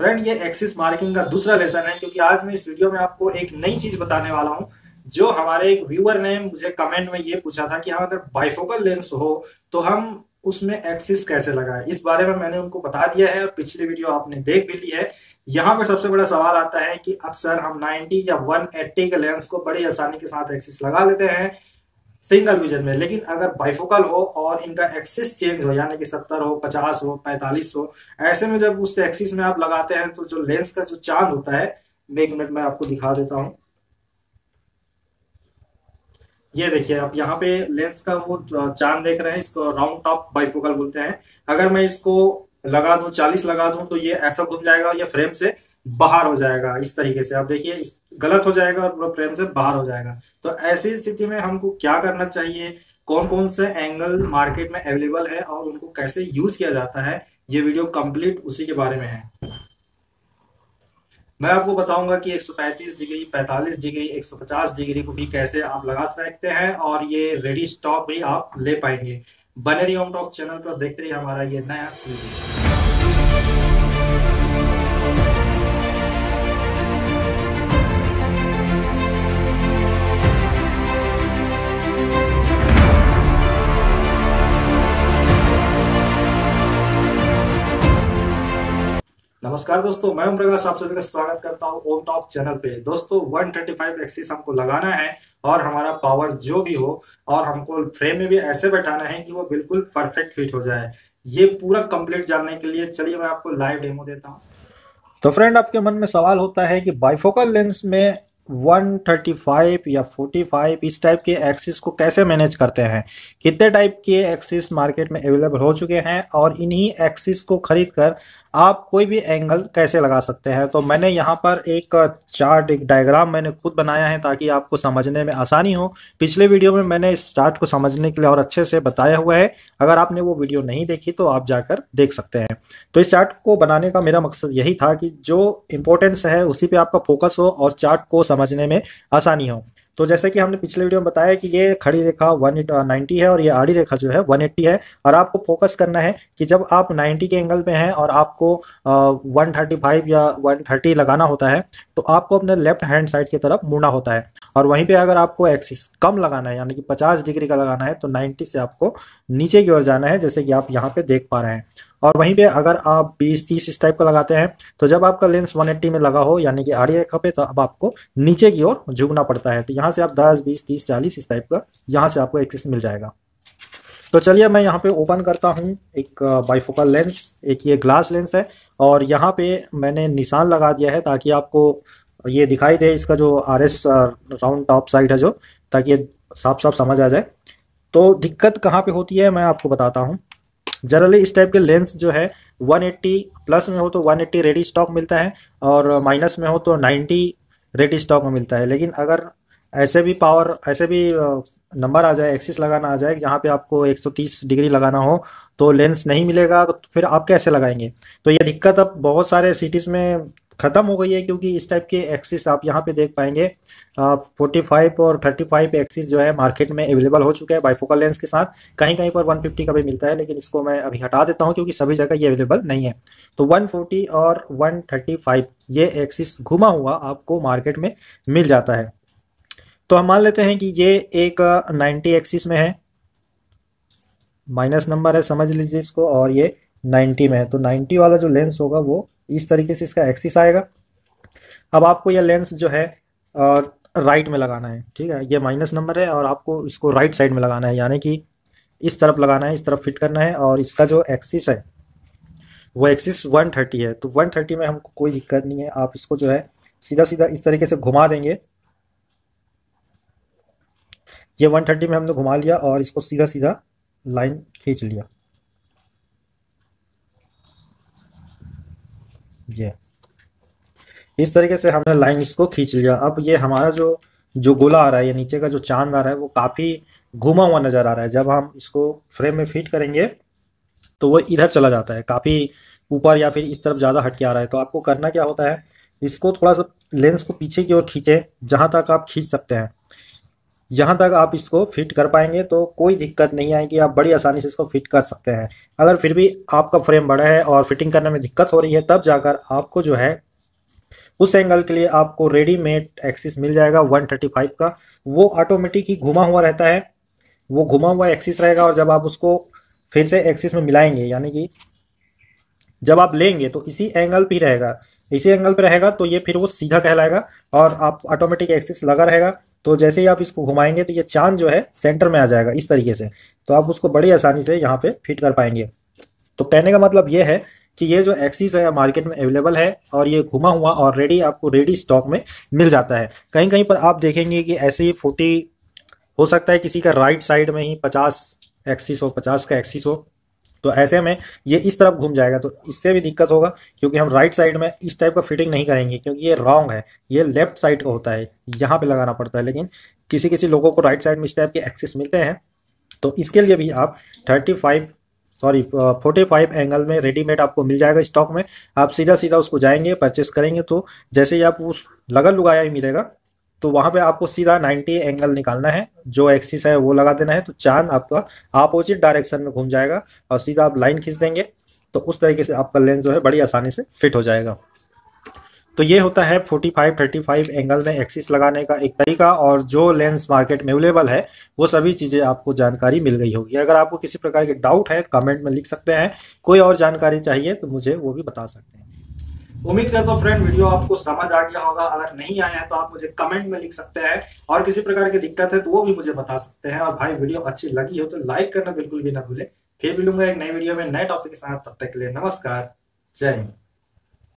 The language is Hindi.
फ्रेंड ये एक्सिस मार्किंग का दूसरा लेसन है, क्योंकि आज मैं इस वीडियो में आपको एक नई चीज़ बताने वाला हूँ, जो हमारे एक व्यूअर ने मुझे कमेंट में ये पूछा था कि हम अगर बाइफोकल लेंस हो तो हम उसमें एक्सिस कैसे लगाए? इस बारे में मैंने उनको बता दिया है, और पिछली वीडियो आपने देख भी ली है। यहाँ पे सबसे बड़ा सवाल आता है कि अक्सर हम 90 या 180 के लेंस को बड़ी आसानी के साथ एक्सिस लगा लेते हैं सिंगल विजन में। लेकिन अगर बाइफोकल हो और इनका एक्सिस चेंज हो, यानी कि सत्तर हो, पचास हो, पैंतालीस हो, ऐसे में जब उस एक्सिस में आप लगाते हैं तो जो लेंस का जो चाँद होता है एक मिनट में आपको दिखा देता हूँ। ये देखिए, आप यहाँ पे लेंस का वो चाँद देख रहे हैं, इसको राउंड टॉप बाइफोकल बोलते हैं। अगर मैं इसको लगा दूँ, चालीस लगा दूँ तो ये ऐसा घूम जाएगा, ये फ्रेम से बाहर हो जाएगा। इस तरीके से आप देखिए गलत हो जाएगा और फ्रेम से बाहर हो जाएगा। तो ऐसी स्थिति में हमको क्या करना चाहिए? कौन कौन से एंगल मार्केट में अवेलेबल है और उनको कैसे यूज़ किया जाता है? ये वीडियो कंप्लीट उसी के बारे में है। मैं आपको बताऊँगा कि 135 डिग्री 45 डिग्री 150 डिग्री को भी कैसे आप लगा सकते हैं और ये रेडी स्टॉक भी आप ले पाएँगे। बने रही होम टॉक चैनल पर, देखते रहिए हमारा ये नया सीरीज़ नमस्कार दोस्तों, मैं ओम प्रकाश, आप सभी का स्वागत करता हूँ ओम टॉक चैनल पे। दोस्तों 135 एक्सिस हमको लगाना है और हमारा पावर जो भी हो और हमको फ्रेम में भी ऐसे बैठाना है कि वो बिल्कुल परफेक्ट फिट हो जाए। ये पूरा कंप्लीट जानने के लिए चलिए मैं आपको लाइव डेमो देता हूँ। तो फ्रेंड आपके मन में सवाल होता है कि बाइफोकल लेंस में 135 या 45 इस टाइप के एक्सिस को कैसे मैनेज करते हैं? कितने टाइप के एक्सिस मार्केट में अवेलेबल हो चुके हैं और इन्हीं एक्सिस को खरीद कर आप कोई भी एंगल कैसे लगा सकते हैं? तो मैंने यहाँ पर एक चार्ट एक डायग्राम मैंने खुद बनाया है ताकि आपको समझने में आसानी हो। पिछले वीडियो में मैंने इस चार्ट को समझने के लिए और अच्छे से बताया हुआ है। अगर आपने वो वीडियो नहीं देखी तो आप जाकर देख सकते हैं। तो इस चार्ट को बनाने का मेरा मकसद यही था कि जो इंपॉर्टेंस है उसी पर आपका फोकस हो और चार्ट को समझने में आसानी हो। तो जैसे कि हमने पिछले वीडियो में बताया कि ये खड़ी रेखा 190 है और ये आड़ी रेखा जो है 180 है और आपको फोकस करना है कि जब आप 90 के एंगल पे हैं और आपको uh, 135 या 130 लगाना होता है तो आपको अपने लेफ़्ट हैंड साइड की तरफ़ मुड़ना होता है और वहीं पे अगर आपको एक्सिस कम लगाना है यानी कि 50 डिग्री का लगाना है तो 90 से आपको नीचे की ओर जाना है जैसे कि आप यहाँ पे देख पा रहे हैं। और वहीं पे अगर आप 20-30 इस टाइप का लगाते हैं तो जब आपका लेंस 180 में लगा हो यानी कि आड़ी रेखा पे तो अब आपको नीचे की ओर झुकना पड़ता है। तो यहाँ से आप 10, 20, 30, 40 इस टाइप का यहाँ से आपको एक्सेस मिल जाएगा। तो चलिए मैं यहाँ पे ओपन करता हूँ एक बाइफोकल लेंस एक ये ग्लास लेंस है और यहाँ पे मैंने निशान लगा दिया है ताकि आपको ये दिखाई दे इसका जो R S round top side है जो ताकि ये साफ़ साफ़ समझ आ जाए। तो दिक्कत कहाँ पे होती है मैं आपको बताता हूँ। जनरली इस टाइप के लेंस जो है 180 प्लस में हो तो 180 रेडी स्टॉक मिलता है और माइनस में हो तो 90 रेडी स्टॉक में मिलता है। लेकिन अगर ऐसे भी पावर ऐसे भी नंबर आ जाए एक्सिस लगाना आ जाए, जहाँ पे आपको 130 डिग्री लगाना हो तो लेंस नहीं मिलेगा तो फिर आप कैसे लगाएँगे? तो ये दिक्कत अब बहुत सारे सिटीज़ में ख़त्म हो गई है क्योंकि इस टाइप के एक्सिस आप यहाँ पे देख पाएँगे। फोर्टी फाइव और थर्टी फाइव एक्सिस जो है मार्केट में अवेलेबल हो चुके हैं बाइफोकल लेंस के साथ। कहीं कहीं पर वन फिफ्टी का भी मिलता है, लेकिन इसको मैं अभी हटा देता हूँ क्योंकि सभी जगह ये अवेलेबल नहीं है। तो वन फोर्टी और वन थर्टी फाइव ये एक्सिस घुमा हुआ आपको मार्केट में मिल जाता है। तो हम मान लेते हैं कि ये एक नाइन्टी एक्सिस में है। माइनस नंबर है, समझ लीजिए इसको, और ये 90 में है। तो 90 वाला जो लेंस होगा वो इस तरीके से इसका एक्सिस आएगा। अब आपको यह लेंस जो है राइट में लगाना है, ठीक है? ये माइनस नंबर है और आपको इसको राइट साइड में लगाना है, यानी कि इस तरफ़ लगाना है, इस तरफ़ फिट करना है और इसका जो एक्सिस है, वो एक्सिस 130 है। तो 130 में हमको कोई दिक्कत नहीं है। आप इसको जो है सीधा सीधा इस तरीके से घुमा देंगे। ये 130 में हमने घुमा लिया और इसको सीधा सीधा लाइन खींच लिया। ये इस तरीके से हमने लाइन इसको खींच लिया। अब ये हमारा जो जो गोला आ रहा है, ये नीचे का जो चाँद आ रहा है, वो काफ़ी घुमा हुआ नज़र आ रहा है। जब हम इसको फ्रेम में फिट करेंगे तो वो इधर चला जाता है। काफ़ी ऊपर या फिर इस तरफ़ ज़्यादा हट के आ रहा है। तो आपको करना क्या होता है, इसको थोड़ा सा लेंस को पीछे की ओर खींचे, जहाँ तक आप खींच सकते हैं। यहाँ तक आप इसको फिट कर पाएँगे तो कोई दिक्कत नहीं आएगी। आप बड़ी आसानी से इसको फिट कर सकते हैं। अगर फिर भी आपका फ्रेम बड़ा है और फिटिंग करने में दिक्कत हो रही है, तब जाकर आपको जो है, उस एंगल के लिए आपको रेडीमेड एक्सिस मिल जाएगा 135 का। वो ऑटोमेटिक ही घुमा हुआ रहता है। वो घुमा हुआ एक्सिस रहेगा और जब आप उसको फिर से एक्सिस में मिलाएँगे, यानी कि जब आप लेंगे तो इसी एंगल पर रहेगा। इसी एंगल पर रहेगा तो ये फिर वो सीधा कहलाएगा और आप ऑटोमेटिक एक्सिस लगा रहेगा। तो जैसे ही आप इसको घुमाएँगे तो ये चाँद जो है सेंटर में आ जाएगा इस तरीके से। तो आप उसको बड़ी आसानी से यहाँ पे फिट कर पाएँगे। तो कहने का मतलब ये है कि ये जो एक्सिस है मार्केट में अवेलेबल है और ये घुमा हुआ और रेडी आपको रेडी स्टॉक में मिल जाता है। कहीं कहीं पर आप देखेंगे कि ऐसे ही फोर्टी हो सकता है, किसी का राइट साइड में ही पचास एक्सिस हो, पचास का एक्सिस हो। तो ऐसे में ये इस तरफ़ घूम जाएगा तो इससे भी दिक्कत होगा, क्योंकि हम राइट साइड में इस टाइप का फिटिंग नहीं करेंगे, क्योंकि ये रॉन्ग है। ये लेफ़्ट साइड का होता है, यहाँ पे लगाना पड़ता है, लेकिन किसी किसी लोगों को राइट साइड में इस टाइप के एक्सेस मिलते हैं। तो इसके लिए भी आप thirty five sorry forty five angle में रेडीमेड आपको मिल जाएगा स्टॉक में। आप सीधा सीधा उसको जाएँगे परचेस करेंगे तो जैसे ही आप उस लगन लुगाया ही मिलेगा तो वहाँ पे आपको सीधा 90 एंगल निकालना है। जो एक्सिस है वो लगा देना है। तो चाँद आपका अपोजिट डायरेक्शन में घूम जाएगा और सीधा आप लाइन खींच देंगे। तो उस तरीके से आपका लेंस जो है बड़ी आसानी से फिट हो जाएगा। तो ये होता है 45 35 एंगल में एक्सिस लगाने का एक तरीका और जो लेंस मार्केट में अवेलेबल है, वो सभी चीज़ें आपको जानकारी मिल गई होगी। अगर आपको किसी प्रकार के डाउट है कमेंट में लिख सकते हैं। कोई और जानकारी चाहिए तो मुझे वो भी बता सकते हैं। उम्मीद करता हूँ फ्रेंड वीडियो आपको समझ आ गया होगा। अगर नहीं आया है तो आप मुझे कमेंट में लिख सकते हैं और किसी प्रकार की दिक्कत है तो वो भी मुझे बता सकते हैं। और भाई वीडियो अच्छी लगी हो तो लाइक करना बिल्कुल भी ना भूले। फिर मिलूँगा एक नए वीडियो में नए टॉपिक के साथ। तब तक के लिए नमस्कार। जय हिंद।